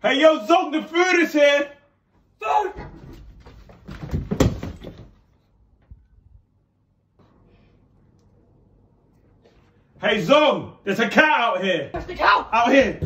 Hey, yo, Zong, the food is here. Food! Hey, Zong, there's a cat out here. There's the cow! Out here.